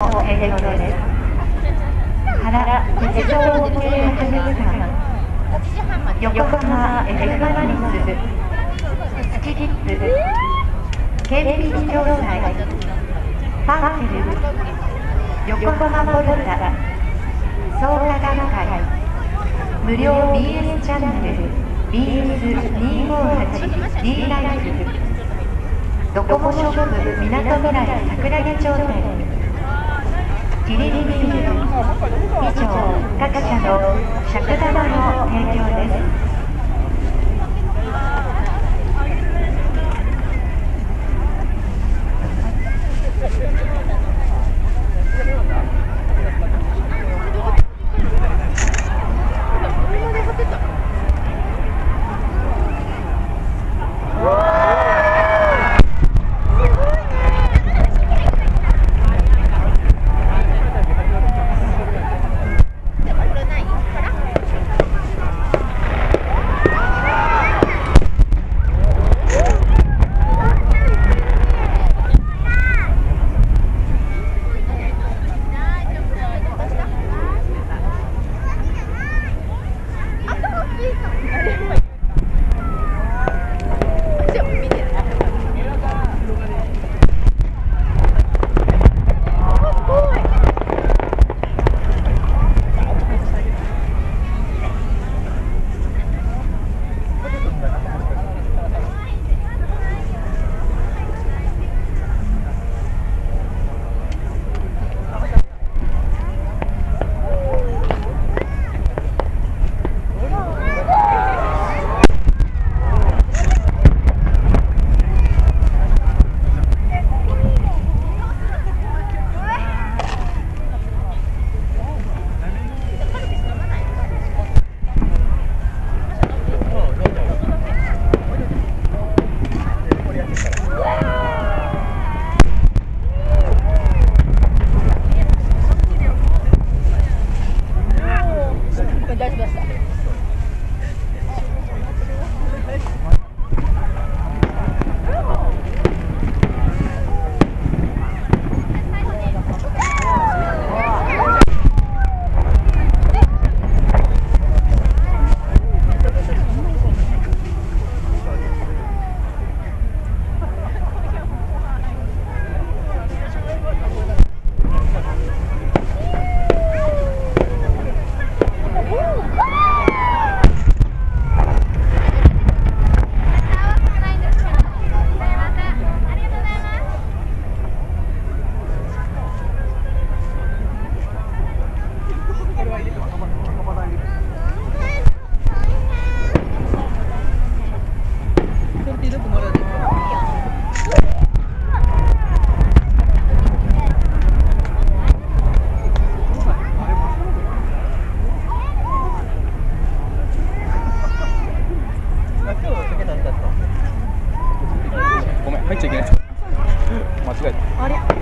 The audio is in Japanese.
営業です。原鉄道模型博物館、横浜 F・ マリス、スキリップ、顕微鏡彩、パーテル、横浜ボルタ、創価学会、無料 BS チャンネル BS258 D ライフ、ドコモショップみなとみらい桜木町店、以上各社の尺玉の提供です。どこもらうでごめん入っちゃいけない間違えたあれ？